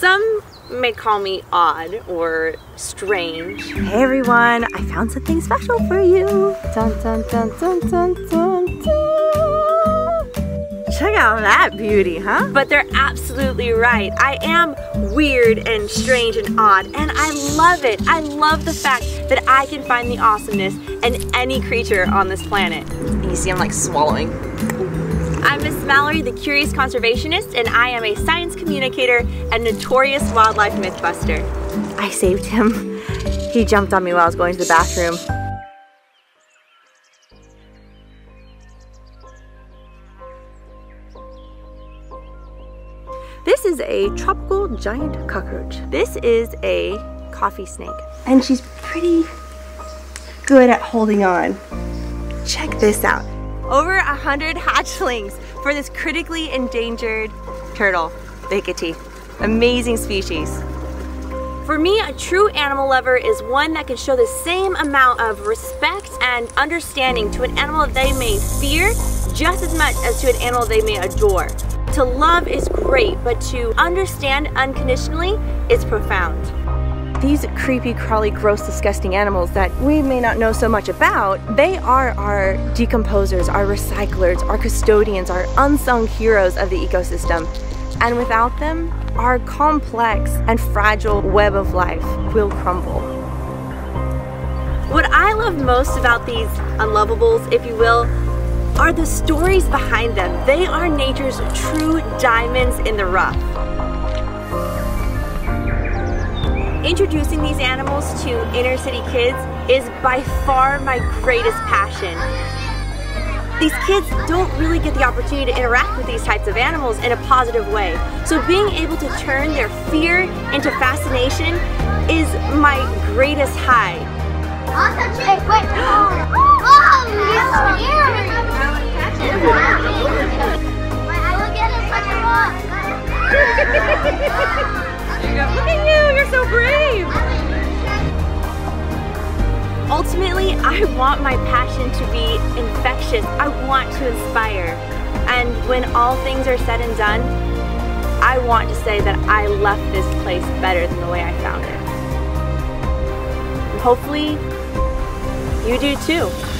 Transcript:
Some may call me odd or strange. Hey everyone, I found something special for you. Dun dun dun dun dun dun dun. Check out that beauty, huh? But they're absolutely right. I am weird and strange and odd, and I love it. I love the fact that I can find the awesomeness in any creature on this planet. And you see I'm like swallowing. I'm Miss Mallory, the Curious Conservationist, and I am a science communicator and notorious wildlife mythbuster. I saved him. He jumped on me while I was going to the bathroom. This is a tropical giant cockroach. This is a coffee snake. And she's pretty good at holding on. Check this out. Over a hundred hatchlings for this critically endangered turtle, Bikati. Amazing species. For me, a true animal lover is one that can show the same amount of respect and understanding to an animal they may fear just as much as to an animal they may adore. To love is great, but to understand unconditionally is profound. These creepy, crawly, gross, disgusting animals that we may not know so much about, they are our decomposers, our recyclers, our custodians, our unsung heroes of the ecosystem. And without them, our complex and fragile web of life will crumble. What I love most about these unlovables, if you will, are the stories behind them. They are nature's true diamonds in the rough. Introducing these animals to inner city kids is by far my greatest passion. These kids don't really get the opportunity to interact with these types of animals in a positive way. So being able to turn their fear into fascination is my greatest high. I'll so brave. Ultimately, I want my passion to be infectious. I want to inspire. And when all things are said and done, I want to say that I left this place better than the way I found it. And hopefully, you do too.